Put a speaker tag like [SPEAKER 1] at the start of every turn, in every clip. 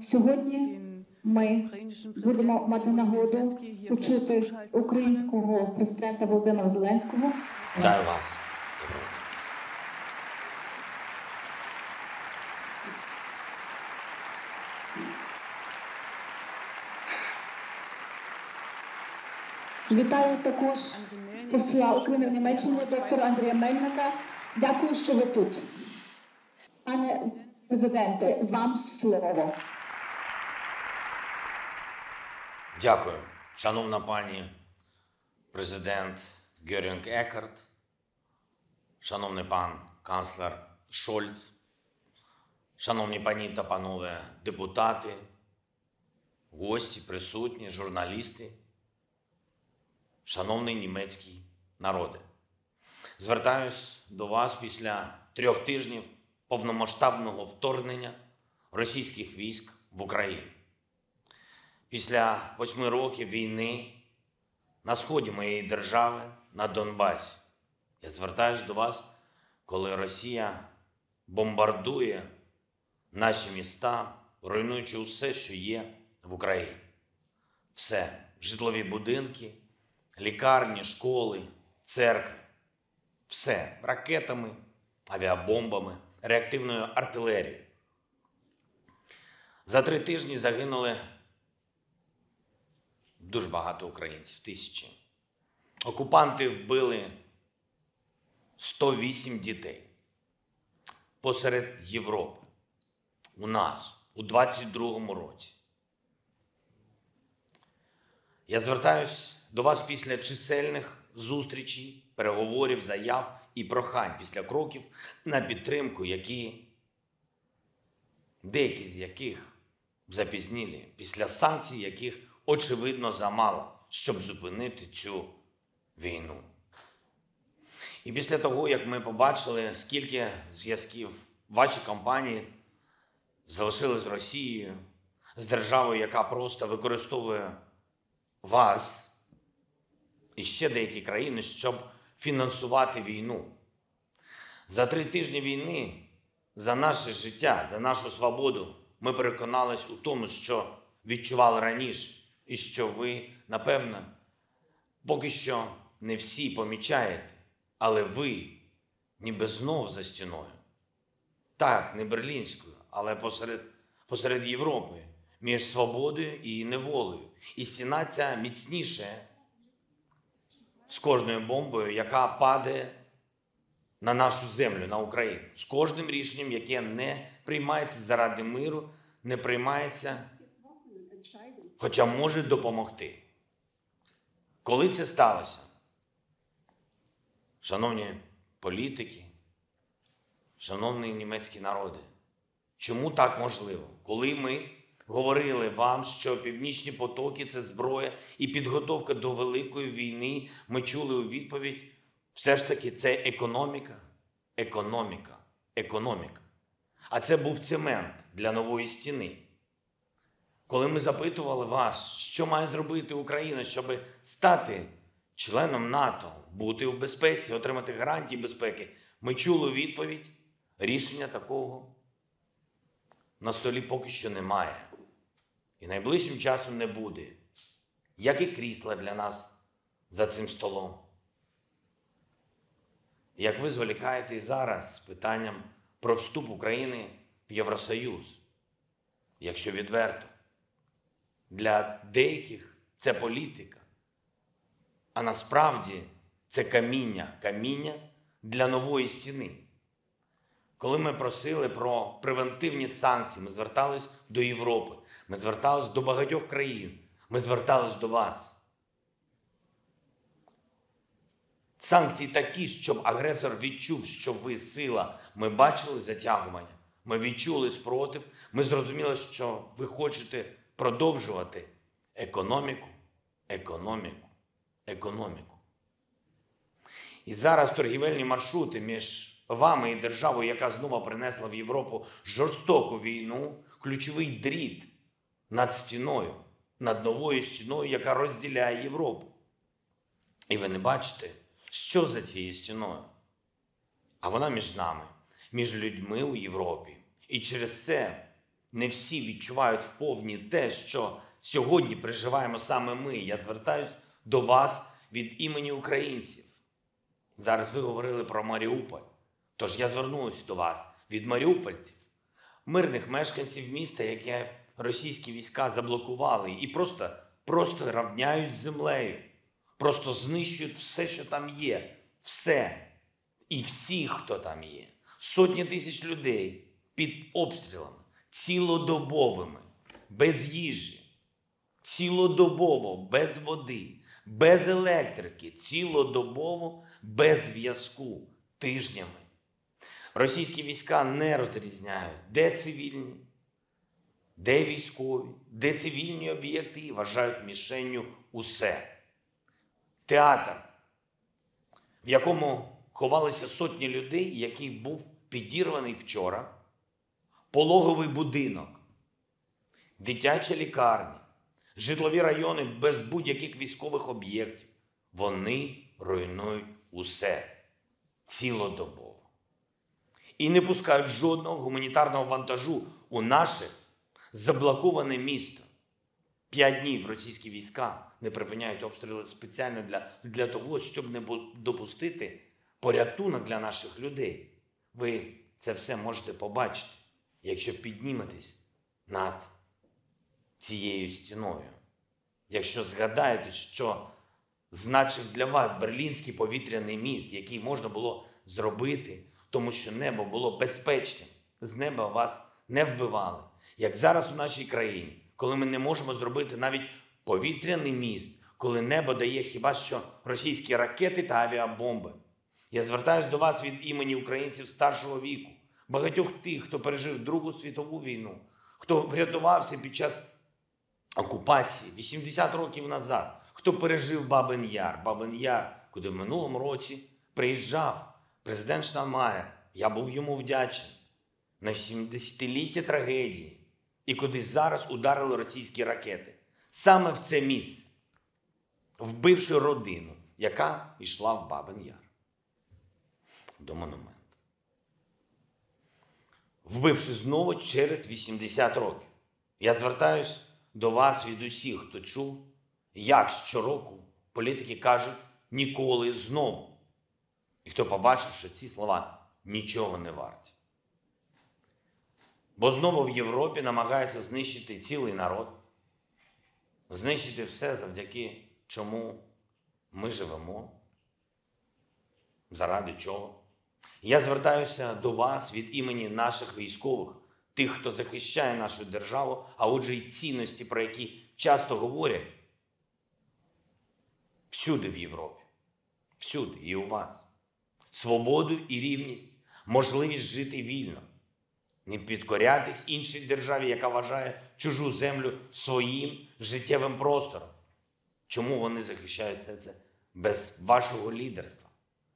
[SPEAKER 1] Сьогодні ми будемо мати нагоду почути українського президента Володимира Зеленського.
[SPEAKER 2] Вітаю вас.
[SPEAKER 1] Вітаю також посла України в Німеччині, доктора Андрія Мельника. Дякую, що ви тут. Пане президенте, вам слово.
[SPEAKER 2] Дякую, шановна пані президент Герінг Екарт, шановний пан канцлер Шольц, шановні пані та панове депутати, гості, присутні, журналісти, шановний німецький народе. Звертаюсь до вас після трьох тижнів повномасштабного вторгнення російських військ в Україну. Після восьми років війни на сході моєї держави на Донбасі. Я звертаюся до вас, коли Росія бомбардує наші міста, руйнуючи усе, що є в Україні. Все житлові будинки, лікарні, школи, церкви. Все ракетами, авіабомбами, реактивною артилерією. За три тижні загинули дуже багато українців, тисячі. Окупанти вбили 108 дітей посеред Європи. У нас у 22-му році. Я звертаюсь до вас після чисельних зустрічей, переговорів, заяв і прохань після кроків на підтримку, які деякі з яких запізнілі, після санкцій, яких очевидно замало, щоб зупинити цю війну. І після того, як ми побачили, скільки зв'язків ваші компанії залишили з Росією, з державою, яка просто використовує вас і ще деякі країни, щоб фінансувати війну. За три тижні війни за наше життя, за нашу свободу ми переконались у тому, що відчували раніше, і що ви, напевно, поки що не всі помічаєте, але ви ніби знов за стіною. Так, не берлінською, але посеред, посеред Європи, між свободою і неволею. І стіна ця міцніше з кожною бомбою, яка падає на нашу землю, на Україну, з кожним рішенням, яке не приймається заради миру, не приймається, хоча може допомогти. Коли це сталося? Шановні політики, шановні німецькі народи, чому так можливо? Коли ми говорили вам, що північні потоки це зброя і підготовка до великої війни, ми чули у відповідь, все ж таки це економіка, економіка, економіка. А це був цемент для нової стіни. Коли ми запитували вас, що має зробити Україна, щоб стати членом НАТО, бути в безпеці, отримати гарантії безпеки, ми чули відповідь, рішення такого на столі поки що немає. І найближчим часом не буде, як і крісла для нас за цим столом. Як ви зволікаєте зараз з питанням про вступ України в Євросоюз, якщо відверто, для деяких це політика, а насправді це каміння, каміння для нової стіни. Коли ми просили про превентивні санкції, ми звертались до Європи, ми звертались до багатьох країн, ми звертались до вас. Санкції такі, щоб агресор відчув, що ви сила. Ми бачили затягування, ми відчули спротив, ми зрозуміли, що ви хочете продовжувати економіку, економіку, економіку. І зараз торгівельні маршрути між вами і державою, яка знову принесла в Європу жорстоку війну, ключовий дріт над стіною, над новою стіною, яка розділяє Європу. І ви не бачите, що за цією стіною. А вона між нами, між людьми у Європі. І через це не всі відчувають вповні те, що сьогодні переживаємо саме ми. Я звертаюсь до вас від імені українців. Зараз ви говорили про Маріуполь. Тож я звернусь до вас від маріупольців, мирних мешканців міста, яке російські війська заблокували, і просто, просто равняють з землею, просто знищують все, що там є, все і всіх, хто там є. Сотні тисяч людей під обстрілами, цілодобовими, без їжі, цілодобово, без води, без електрики, цілодобово, без зв'язку тижнями. Російські війська не розрізняють, де цивільні, де військові, де цивільні об'єкти і вважають мішенню усе. Театр, в якому ховалися сотні людей, який був підірваний вчора, пологовий будинок, дитяча лікарня, житлові райони без будь-яких військових об'єктів. Вони руйнують усе цілодобово. І не пускають жодного гуманітарного вантажу у наше заблоковане місто. П'ять днів російські війська не припиняють обстріли спеціально для, для того, щоб не допустити порятунок для наших людей. Ви це все можете побачити, якщо підніметесь над цією стіною. Якщо згадаєте, що значив для вас Берлінський повітряний міст, який можна було зробити, тому що небо було безпечним, з неба вас не вбивали. Як зараз у нашій країні, коли ми не можемо зробити навіть повітряний міст, коли небо дає хіба що російські ракети та авіабомби. Я звертаюся до вас від імені українців старшого віку, багатьох тих, хто пережив Другу світову війну, хто врятувався під час окупації 80 років назад, хто пережив Бабин Яр, Бабин Яр, куди в минулому році приїжджав президент Штанмаєр. Я був йому вдячний на 70-ліття трагедії, і куди зараз ударили російські ракети. Саме в це місце, вбивши родину, яка йшла в Бабин Яр до монументу. Вбивши знову через 80 років. Я звертаюсь до вас від усіх, хто чув, як щороку політики кажуть ніколи знову. І хто побачив, що ці слова нічого не варті. Бо знову в Європі намагаються знищити цілий народ, знищити все, завдяки чому ми живемо, заради чого. Я звертаюся до вас від імені наших військових, тих, хто захищає нашу державу, а отже, й цінності, про які часто говорять всюди в Європі, всюди і у вас. Свободу і рівність, можливість жити вільно, не підкорятись іншій державі, яка вважає чужу землю своїм життєвим простором. Чому вони захищають все це без вашого лідерства,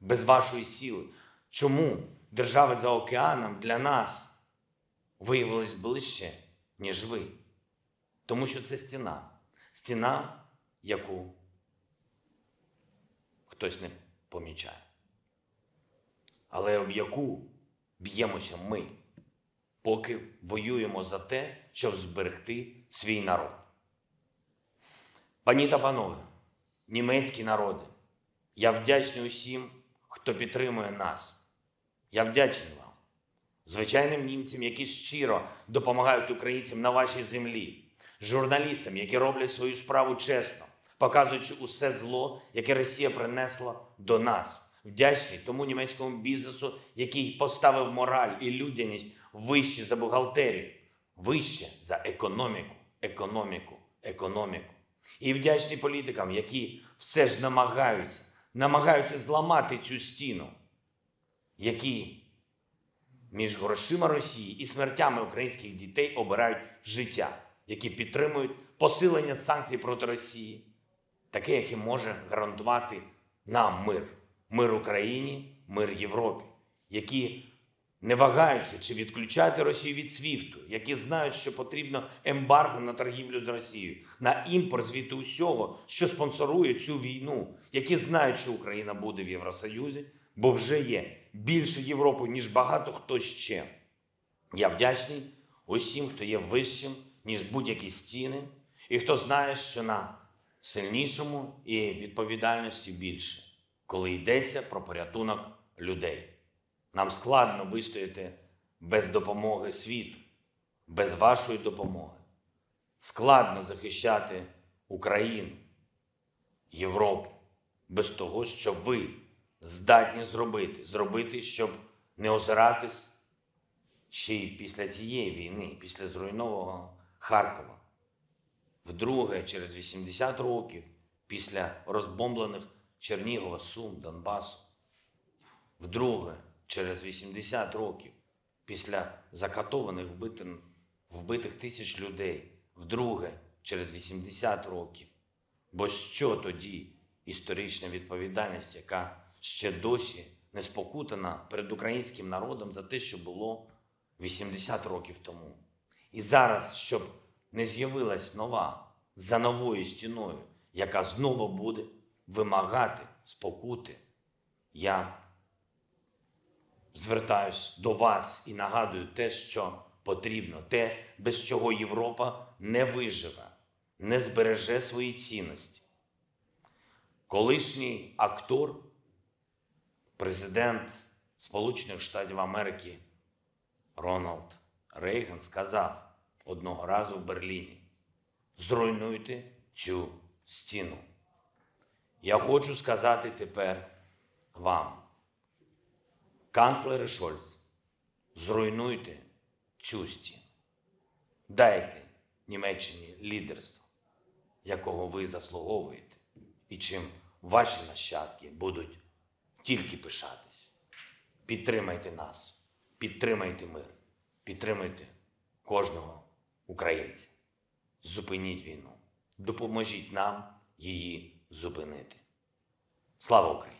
[SPEAKER 2] без вашої сили? Чому держави за океаном для нас виявились ближче, ніж ви? Тому що це стіна. Стіна, яку хтось не помічає. Але об яку б'ємося ми, поки воюємо за те, щоб зберегти свій народ. Пані та панове, німецькі народи, я вдячний усім, хто підтримує нас. Я вдячний вам, звичайним німцям, які щиро допомагають українцям на вашій землі, журналістам, які роблять свою справу чесно, показуючи усе зло, яке Росія принесла до нас. Вдячний тому німецькому бізнесу, який поставив мораль і людяність вище за бухгалтерію, вище за економіку, економіку, економіку. І вдячний політикам, які все ж намагаються, намагаються зламати цю стіну, які між грошима Росії і смертями українських дітей обирають життя, які підтримують посилення санкцій проти Росії, таке, яке може гарантувати нам мир, мир Україні, мир Європі, які не вагаються чи відключати Росію від СВІФТу, які знають, що потрібно ембарго на торгівлю з Росією, на імпорт звідти усього, що спонсорує цю війну, які знають, що Україна буде в Євросоюзі, бо вже є більше Європи, ніж багато хто ще. Я вдячний усім, хто є вищим, ніж будь-які стіни, і хто знає, що на сильнішому і відповідальності більше, коли йдеться про порятунок людей. Нам складно вистояти без допомоги світу, без вашої допомоги. Складно захищати Україну, Європу без того, що ви здатні зробити, зробити, щоб не озиратись ще й після цієї війни, після зруйнованого Харкова. Вдруге, через 80 років після розбомблених Чернігова, Сум, Донбасу. Вдруге, через 80 років після закатованих вбитих, вбитих тисяч людей. Вдруге, через 80 років. Бо що тоді історична відповідальність, яка ще досі не спокутана перед українським народом за те, що було 80 років тому. І зараз, щоб не з'явилась нова за новою стіною, яка знову буде вимагати спокути, я звертаюсь до вас і нагадую те, що потрібно, те, без чого Європа не виживе, не збереже свої цінності. Колишній актор, президент Сполучених Штатів Америки Рональд Рейган сказав одного разу в Берліні: зруйнуйте цю стіну. Я хочу сказати тепер вам, канцлери Шольц, зруйнуйте цю стіну. Дайте Німеччині лідерство, якого ви заслуговуєте, і чим ваші нащадки будуть тільки пишатись. Підтримайте нас, підтримайте мир, підтримайте кожного українця. Зупиніть війну, допоможіть нам її зупинити. Слава Україні!